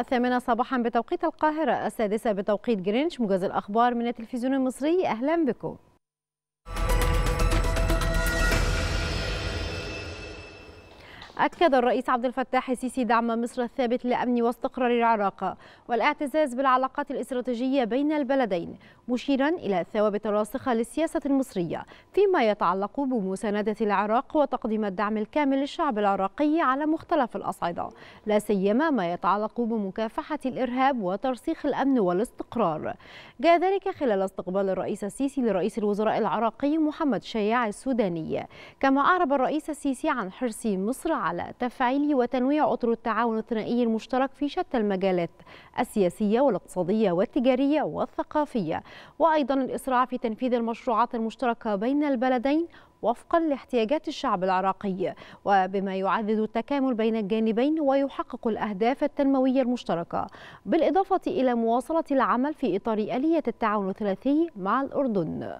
الثامنة صباحا بتوقيت القاهرة السادسة بتوقيت جرينتش موجز الأخبار من التلفزيون المصري أهلا بكم. أكد الرئيس عبد الفتاح السيسي دعم مصر الثابت لأمن واستقرار العراق والاعتزاز بالعلاقات الاستراتيجية بين البلدين مشيرا إلى الثوابت الراسخة للسياسة المصرية فيما يتعلق بمساندة العراق وتقديم الدعم الكامل للشعب العراقي على مختلف الأصعدة لا سيما ما يتعلق بمكافحة الإرهاب وترسيخ الأمن والاستقرار. جاء ذلك خلال استقبال الرئيس السيسي لرئيس الوزراء العراقي محمد شياع السوداني كما أعرب الرئيس السيسي عن حرص مصر على تفعيل وتنويع أطر التعاون الثنائي المشترك في شتى المجالات السياسية والاقتصادية والتجارية والثقافية. وأيضا الإسراع في تنفيذ المشروعات المشتركة بين البلدين وفقا لاحتياجات الشعب العراقي. وبما يعزز التكامل بين الجانبين ويحقق الأهداف التنموية المشتركة. بالإضافة إلى مواصلة العمل في إطار آلية التعاون الثلاثي مع الأردن.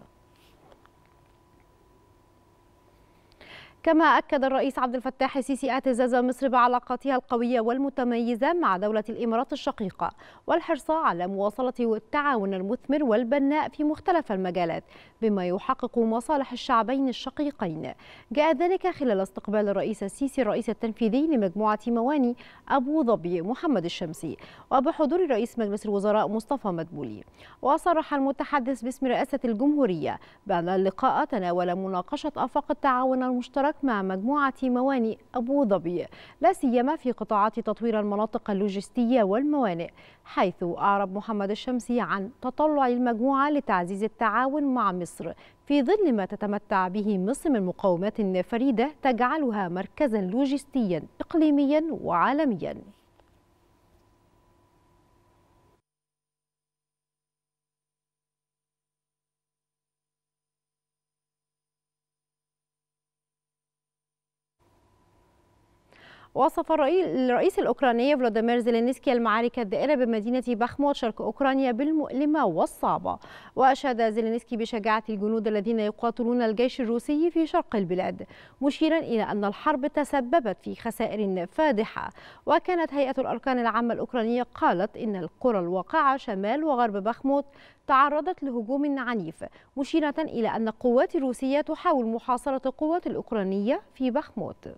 كما أكد الرئيس عبد الفتاح السيسي اعتزاز مصر بعلاقاتها القوية والمتميزة مع دولة الإمارات الشقيقة والحرص على مواصلة التعاون المثمر والبناء في مختلف المجالات بما يحقق مصالح الشعبين الشقيقين. جاء ذلك خلال استقبال الرئيس السيسي الرئيس التنفيذي لمجموعة مواني أبو ظبي محمد الشمسي وبحضور رئيس مجلس الوزراء مصطفى مدبولي. وصرح المتحدث باسم رئاسة الجمهورية بأن اللقاء تناول مناقشة آفاق التعاون المشترك مع مجموعة موانئ أبو ظبي لا سيما في قطاعات تطوير المناطق اللوجستية والموانئ حيث أعرب محمد الشمسي عن تطلع المجموعة لتعزيز التعاون مع مصر في ظل ما تتمتع به مصر من مقومات فريدة تجعلها مركزا لوجستيا إقليميا وعالميا. وصف الرئيس الأوكراني فلاديمير زيلينسكي المعارك الدائرة بمدينة بخموت شرق أوكرانيا بالمؤلمة والصعبة. وأشاد زيلينسكي بشجاعة الجنود الذين يقاتلون الجيش الروسي في شرق البلاد مشيرا إلى أن الحرب تسببت في خسائر فادحة. وكانت هيئة الأركان العامة الأوكرانية قالت إن القرى الواقعة شمال وغرب بخموت تعرضت لهجوم عنيف مشيرة إلى أن القوات الروسية تحاول محاصرة القوات الأوكرانية في بخموت.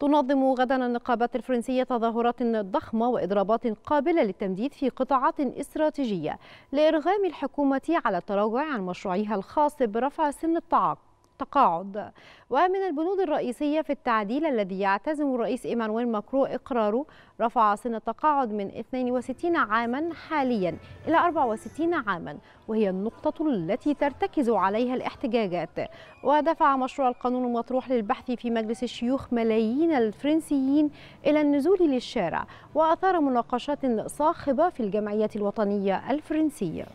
تنظم غدا النقابات الفرنسية تظاهرات ضخمة وإضرابات قابلة للتمديد في قطاعات استراتيجية لإرغام الحكومة على التراجع عن مشروعها الخاص برفع سن التعاقد. التقاعد. ومن البنود الرئيسية في التعديل الذي يعتزم الرئيس إيمانويل ماكرو إقراره رفع سن التقاعد من 62 عاما حاليا إلى 64 عاما وهي النقطة التي ترتكز عليها الاحتجاجات. ودفع مشروع القانون المطروح للبحث في مجلس الشيوخ ملايين الفرنسيين إلى النزول للشارع وأثار مناقشات صاخبة في الجمعيات الوطنية الفرنسية.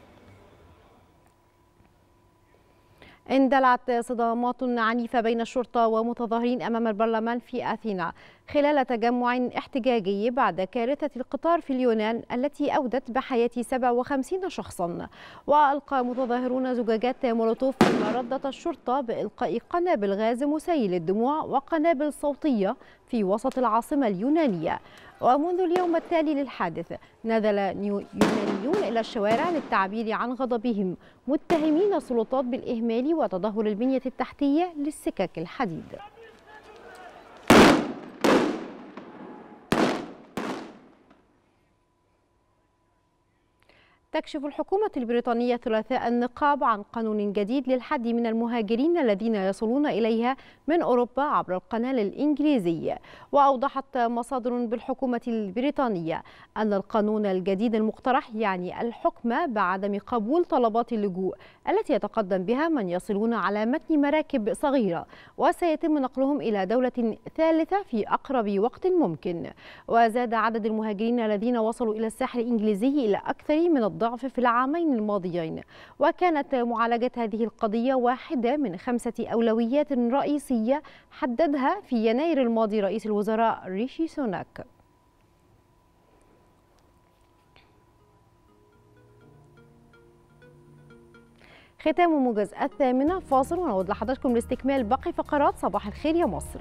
اندلعت صدامات عنيفة بين الشرطة ومتظاهرين أمام البرلمان في أثينا. خلال تجمع احتجاجي بعد كارثة القطار في اليونان التي أودت بحياة 57 شخصا. وألقى متظاهرون زجاجات مولوتوف فيما ردت الشرطة بإلقاء قنابل غاز مسيل الدموع وقنابل صوتية في وسط العاصمة اليونانية. ومنذ اليوم التالي للحادث نزل يونانيون إلى الشوارع للتعبير عن غضبهم متهمين السلطات بالإهمال وتدهور البنية التحتية للسكك الحديد. تكشف الحكومة البريطانية الثلاثاء النقاب عن قانون جديد للحد من المهاجرين الذين يصلون إليها من أوروبا عبر القناة الإنجليزي. وأوضحت مصادر بالحكومة البريطانية أن القانون الجديد المقترح يعني الحكم بعدم قبول طلبات اللجوء التي يتقدم بها من يصلون على متن مراكب صغيرة وسيتم نقلهم إلى دولة ثالثة في أقرب وقت ممكن. وزاد عدد المهاجرين الذين وصلوا إلى الساحل الإنجليزي إلى أكثر من الضعف الضعف في العامين الماضيين وكانت معالجة هذه القضية واحدة من خمسة أولويات رئيسية حددها في يناير الماضي رئيس الوزراء ريشي سوناك. ختام موجز الثامنة فاصل ونعود لحضراتكم لاستكمال باقي فقرات صباح الخير يا مصر.